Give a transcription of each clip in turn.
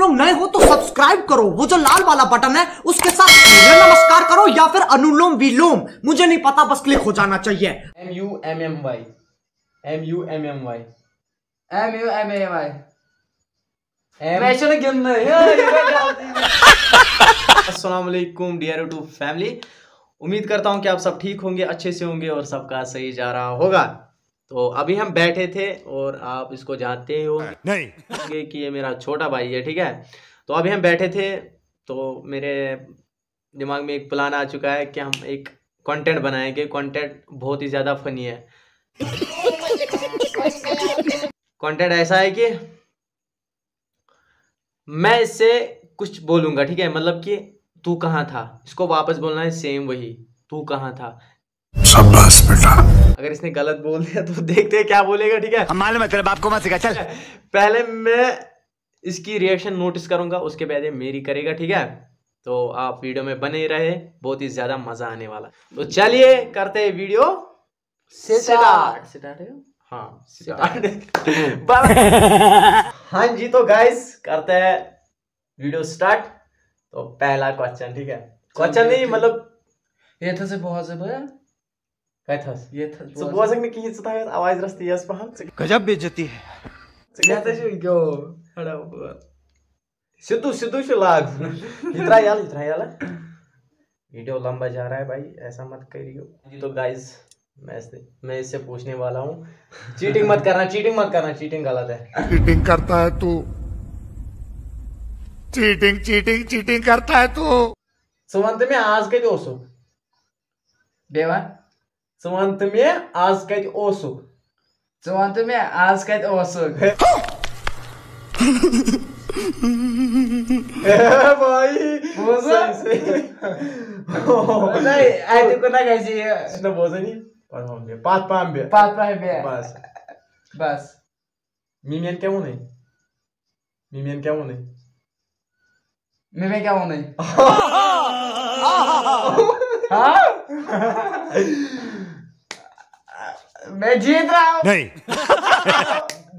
लोग नए हो तो सब्सक्राइब करो। वो जो लाल वाला बटन है उसके साथ नमस्कार करो या फिर अनुलोम विलोम। मुझे नहीं पता बस क्लिक हो जाना चाहिए। M U M M Y M U M M Y M U M Y M मैं शोने गिनना अस्सलाम वालेकुम डियर टू फैमिली उम्मीद करता हूँ कि आप सब ठीक होंगे अच्छे से होंगे और सबका सही जा रहा होगा। तो अभी हम बैठे थे और आप इसको जानते हो नहीं। कि ये मेरा छोटा भाई है ठीक है? तो अभी हम बैठे थे तो मेरे दिमाग में एक प्लान आ चुका है कि हम एक कंटेंट बनाएँगे। कंटेंट बहुत ही ज़्यादा फनी है। कंटेंट ऐसा है कि मैं इससे कुछ बोलूँगा ठीक है? मतलब कि तू कहाँ था? इसको वापस बोलना है सेम वही। तू कहाँ था? शाबाश बेटा। अगर इसने गलत बोल दिया तो देखते हैं क्या बोलेगा ठीक है? हम मालूम है तेरे बाप को मत सिखा चल। पहले मैं इसकी रिएक्शन नोटिस करूँगा उसके बाद ये मेरी करेगा ठीक है? तो आप वीडियो में बने रहे बहुत ही ज़्यादा मज़ा आने वाला। तो चलिए करते हैं वीडियो। है? हाँ हाँ जी तो गाइस करते हैं वीडियो स्टार्ट तो पहला क्वेश्चन ठीक है? क्वेश्चन नहीं मतलब ये था से बहुत से pa ham. Sige, गजब बेइज्जती है। सिद्धू सिद्धू से लाग. यार. वीडियो लंबा जा रहा है भाई ऐसा मत करियो। जी तो गाइस मैं इससे मैं इससे पूछने वाला हूँ। चीटिंग मत करना चीटिंग मत करना चीटिंग गलत है। चीटिंग करता है तू। चीटिंग चीटिंग चीटिंग करता है तू। सुमंत में आज कति ओसु बेवा Ты want me askать осу? Ты want me askать осу? পাত পাম্বে পাত পাম্বে বাস বাস মিমিয়ান কেমন নেই মিমিয়ান কেমন নেই মেমে কেমন নেই হ্যাঁ मैं जीत रहा हूँ नहीं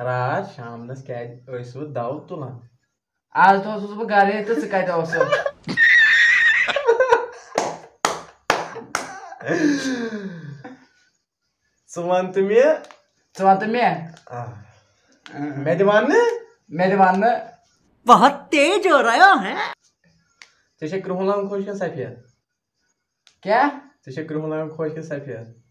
Rahat şamınız geldi. Öysu davut ulan. Az da olsun bu gariye de sıkaydı olsun. Sıvantımya. Sıvantımya. Ah. Medivanlı. Medivanlı. बहुत तेज हो रहा है Teşekkür ederim. Hoş geldin Safiye. Gel. Teşekkür ederim. Hoş geldin Safiye.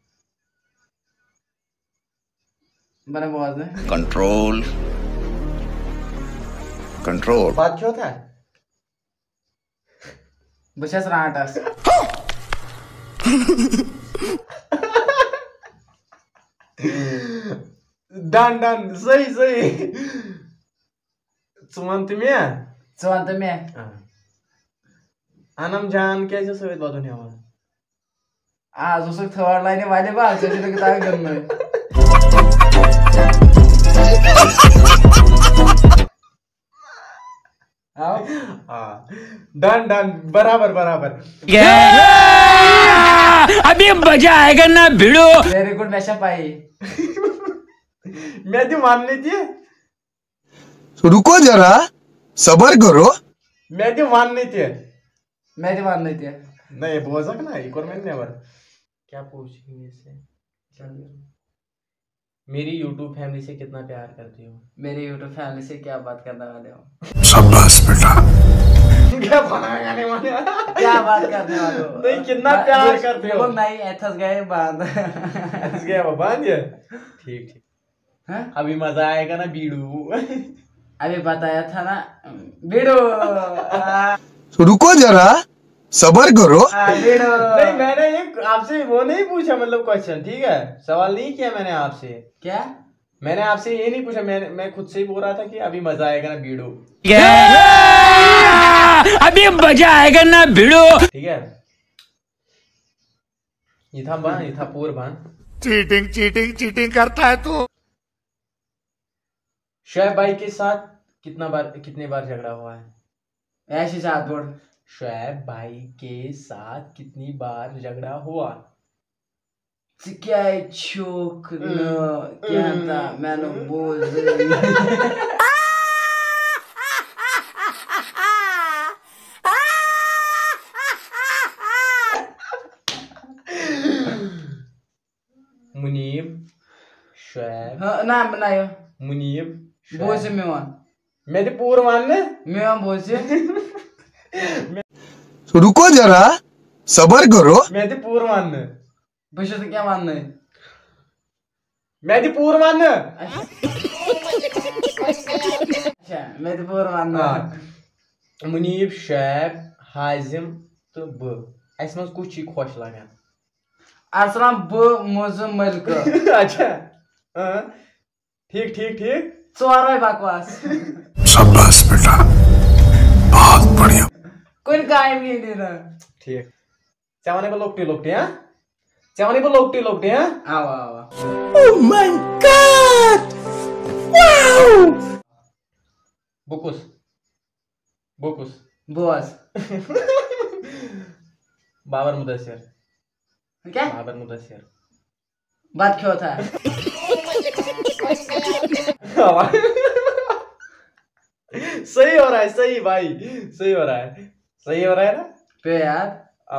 मैंने आवाज़ में कंट्रोल कंट्रोल बात क्या होता डन डन सही सही। चुमंत में चुमंत में हाँ। अनम जान क्या जो सवेद आज उसको थर्ड लाइन वाले बात किताब हाँ? हाँ। Done done. बराबर बराबर। अभी मज़ा आएगा ना भिड़ो। वेरी गुड नशा आई मैं तो मान लीजिए रुको जरा सबर करो। मैं तो मान लीजिए मैं तो मान लीजिए नहीं बोझक ना एक और मैंने क्या पूछेंगे मेरी यूट्यूब फैमिली से कितना प्यार करती हो? मेरी यूट्यूब फैमिली से क्या बात करने वाले हो? शाबाश बेटा। क्या बनाएगा नहीं माने क्या बात करने वाले हो? नहीं, कितना प्यार करते हो। देखो, नहीं एथस गए बाँध गया वो बाँध दिया ठीक ठीक। हाँ? अभी मज़ा आएगा ना बीड़ू। अभी बताया था ना बिडो। आ, रुको जरा। सबर करो। नहीं मैंने ये आपसे वो नहीं पूछा मतलब क्वेश्चन ठीक है? सवाल नहीं किया मैंने आपसे। क्या? मैंने आपसे ये नहीं पूछा मैंने मैं खुद से ही बोल रहा था कि अभी मज़ा आएगा ना बीड़ू अभी मज़ा आएगा ना भिड़ो। ठीक है? ये था बन ये था पूर बन चीटिंग चीटिंग चीटिंग करता है तू। शोएब भाई के साथ कितना बार कितने बार झगड़ा हुआ है? ऐसी साथ बोल शोएब भाई के साथ कितनी बार झगड़ा हुआ? क्या है चोक न क्या था मैंने बोल रही मुनीब शोएब हाँ नाम बनायो मुनीब बोल से शोएब रुको जरा सबर करो। मैं तो पूर मान। बशे तो क्या मानना है? मैं तो पूर मान। अच्छा मैं तो पूरा मानना हाँ। मुनीब शोएब हाजिम तो ब। अस मज कुछ चीज़ खुश लगा। असलम ब मोजम मलिक अच्छा। हाँ। ठीक ठीक ठीक। चोर बकवास। शाबाश बेटा। बहुत बढ़िया। ठीक। चे वन लोकटी लोकटी हाँ? चे लोकटी लोकटी हाँ? आवा आवा। बुकुस। बुकुस। बॉस बाबर मुदस्सिर। क्या? बाबर मुदस्सिर। बात क्यों था? सही हो रहा है सही भाई। सही हो रहा है। सही हो रहा है ना? पे यार।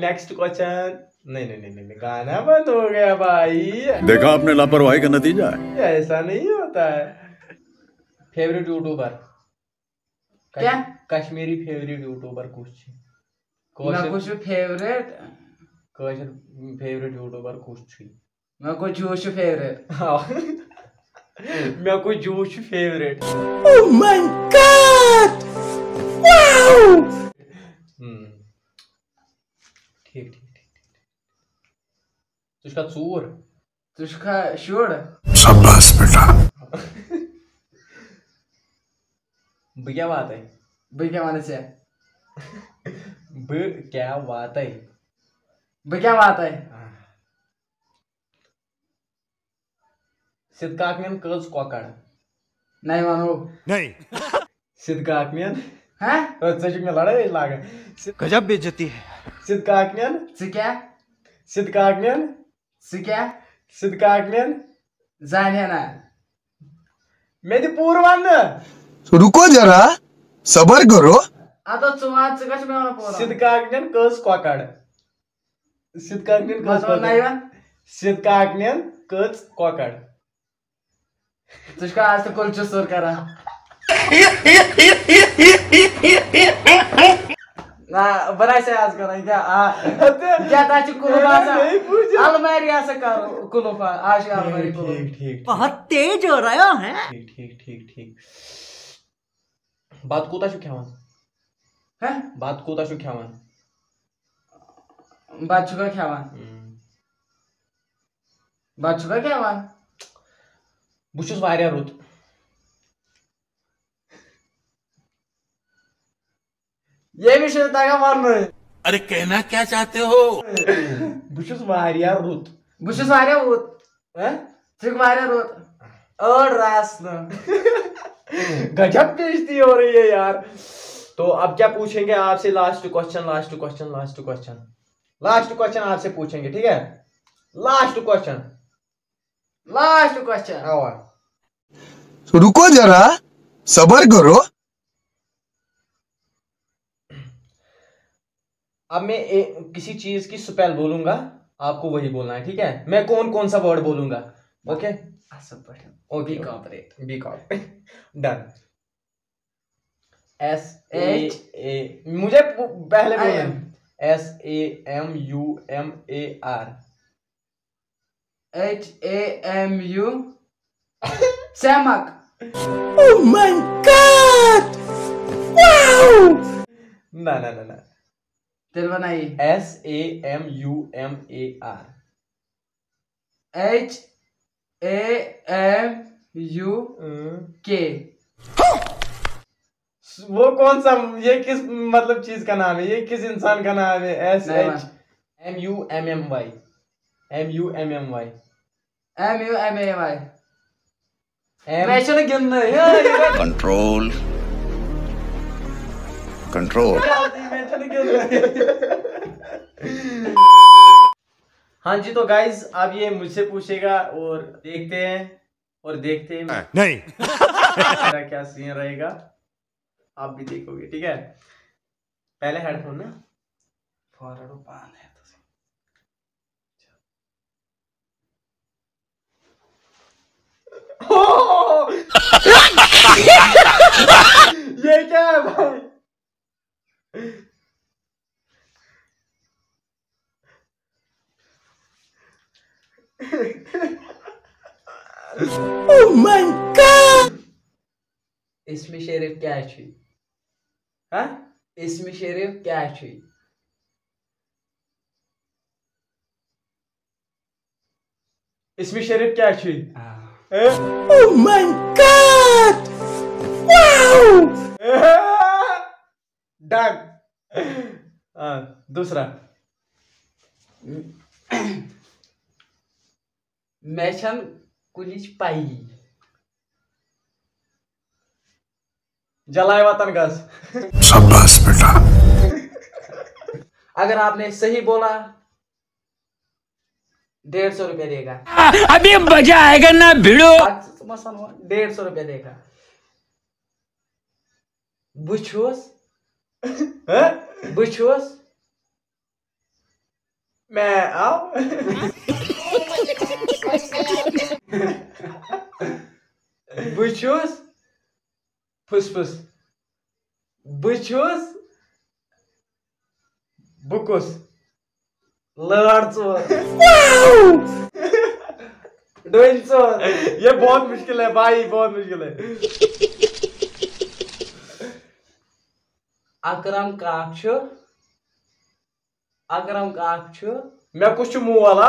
नेक्स्ट क्वेश्चन नहीं नहीं नहीं नहीं गाना बंद हो गया भाई। देखा आपने लापरवाही का नतीजा है? ऐसा नहीं होता है। फेवरेट यूट्यूबर क्या? कश्मीरी फेवरेट यूट्यूबर कुछ। मैं कुछ फेवरेट कशर फेवरेट यूट्यूबर कुछ। छी मैं कुछ फेवरेट मैं कोई जोश फेवरेट हम्म। ठीक ठीक ठीक ठीक तुझका चूर। तुझका शोर? शाबाश बेटा। ब क्या बात है? ब क्या माने से? ब क्या बात काकनियन कज कॉकड़ नहीं मानो. सिद्ध काकनियन हैं? में लड़ाई लागे. गजब बेइज्जती है. सिद्ध से क्या सिद्ध से क्या सिद्ध जाने ना. मेरी पूर्वान रुको जरा. सबर करो. आता चुमा कश में वाला पोरा. सिद्ध काकनियन कज कॉकड़ सिद्ध काकनियन कज मतलब नहीं कॉकड़ बा सिद्ध काकनियन कज कॉकड़ तुझका आज तो कुल चुसर करा? ना बनाई से आज करा क्या? आ क्या ताची कुलुफा सा अलमारी ऐसे करो कुलुफा आज का अलमारी कुलुफा ठीक ठीक बहुत तेज हो रहा है ठीक ठीक ठीक ठीक। बात कोता छु खेवान हैं? बात कोता छु खेवान बाचू का ख्यावान? बाचू का ख्यावान? वारिया रुत ये भी शुरू तगा मारनो अरे कहना क्या चाहते हो? छुस वारिया रुत बुशुस वारे रोत हैं? चिक वारे रोत और रास न गजब बेइज्जती हो रही है यार। तो अब क्या पूछेंगे आपसे? Last question last question last question last question आपसे पूछेंगे ठीक है? लास्ट क्वेश्चन लास्ट क्वेश्चन आओ रुको जरा सबर करो। अब मैं ए, किसी चीज़ की स्पेल बोलूँगा आपको वही बोलना है ठीक है? मैं कौन कौन सा वर्ड बोलूँगा? Okay B corporate B cop done S A A मुझे पहले बोलना S A M U M A R H A M U सैमक ना ना ना ना दिल बनाई S A M U M A R H A M U के वो कौन सा ये किस मतलब चीज़ का नाम है? ये किस इंसान का नाम है? S H M U M M Y M U M M Y M U M Y M मैं चलो गिनना है कंट्रोल कंट्रोल हाँ जी तो गाइज़ अब ये मुझसे पूछेगा और देखते हैं और देखते हैं। नहीं। मेरा क्या सीन रहेगा? आप भी देखोगे ठीक है? पहले हेडफोन ना। फॉरवर्ड पान है। तो ये क्या है भाई इसमें शेरिफ क्या है हाँ इसमें शेरिफ क्या है इसमें शरीफ क्या अच्छी डन हाँ दूसरा. मैं छन कुछ पाई। जलाए वतन गस। शाबाश बेटा। अगर आपने सही बोला डेढ़ सौ रुपया देगा। अभी मज़ा आएगा ना भिड़ो। तो डेढ़ सौ रुपया देगा। बुछोस बुछोस मैं आओ बुछोस फुसफुस। बुछोस बुकुस। लड़ चोर डोइन चोर ये बहुत मुश्किल है भाई बहुत मुश्किल है अकरम काक अकरम काक मैं कुछ मुँह वाला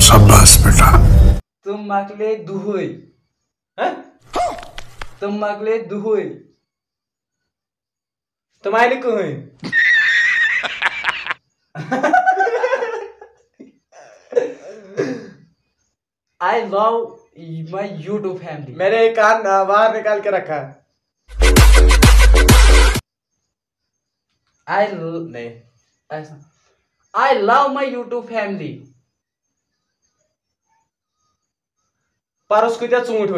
शाबाश बेटा। तुम मकले दुहुई. हैं? तुम मकले दुहुई. तुम्हारे कहीं I love my YouTube family मैंने एक कान बाहर निकाल के रखा है। आई नहीं ऐसा। I love my YouTube family पर उसको क्या चूंट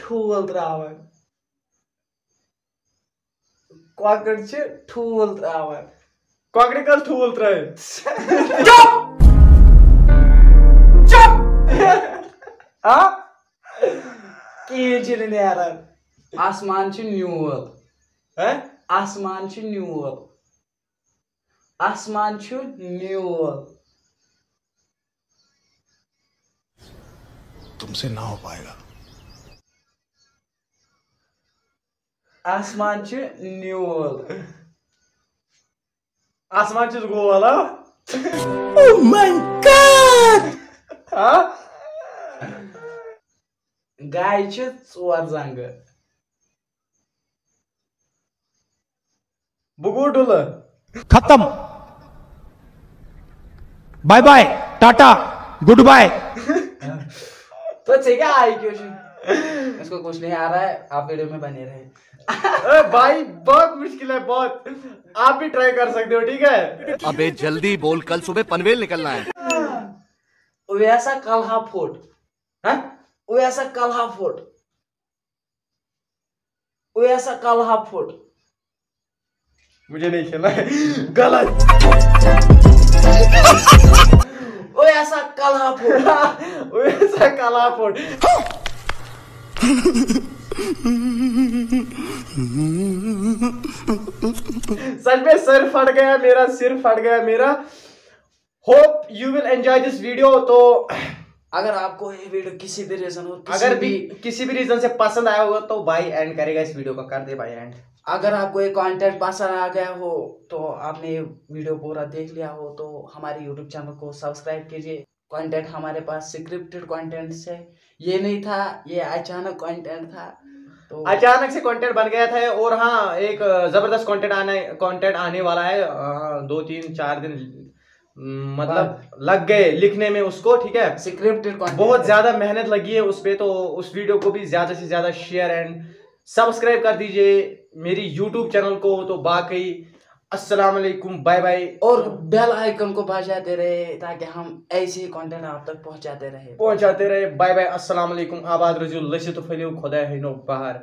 ठूल त्रावन कॉकड़ छ ठूल त्रावन कॉकड़ी कल ठूल रहे हाँ कहीं छ नेरन आसमान छ न्यूल हैं? आसमान छ न्यूल आसमान छ न्यूल तुमसे ना हो पाएगा आसमान छ न्यूल आसमान चीज़ गो वाला हाँ? गाय छ ोर जंग. बुगू डुल खत्म. Bye bye tata good bye तो ठीक है आई क्यों छी? इसको कुछ नहीं आ रहा है आप वीडियो में बने रहे। भाई बहुत मुश्किल है बहुत। आप भी ट्राई कर सकते हो ठीक है? अबे जल्दी बोल कल सुबह पनवेल निकलना है। वैसा कलहा फोट हाँ? वैसा कलहा फोट वैसा कलहा फोट मुझे नहीं खेलना है। गलत। वैसा कलहा फोट वैसा काला फोट सच में सिर फट गया मेरा सिर फट गया मेरा। Hope you will enjoy this video तो अगर आपको ये वीडियो किसी भी रीजन किसी अगर भी किसी भी रीजन से पसंद आया होगा तो भाई एंड करेगा इस वीडियो का कर दे भाई एंड अगर आपको ये कंटेंट पसंद आ गया हो तो आपने वीडियो पूरा देख लिया हो तो हमारे यूट्यूब चैनल को सब्सक्राइब कीजिए। कंटेंट हमारे पास स्क्रिप्टेड कंटेंट है ये नहीं था ये अचानक कंटेंट था तो अचानक से कंटेंट बन गया था और हाँ एक ज़बरदस्त कंटेंट आने कंटेंट आने वाला है दो तीन चार दिन मतलब लग गए लिखने में उसको ठीक है? स्क्रिप्टेड बहुत ज़्यादा मेहनत लगी है उस पर तो उस वीडियो को भी ज़्यादा से ज़्यादा शेयर एंड सब्सक्राइब कर दीजिए मेरी यूट्यूब चैनल को तो बाकी अस्सलाम वालेकुम बाय बाय और बेल आइकन को बजाते रहे ताकि हम ऐसे कंटेंट आप तक पहुंचाते रहे। पहुंचाते रहे। बाय बाय अस्सलाम वालेकुम आबाद रजू लसित फैलो खुदा है नो बाहर।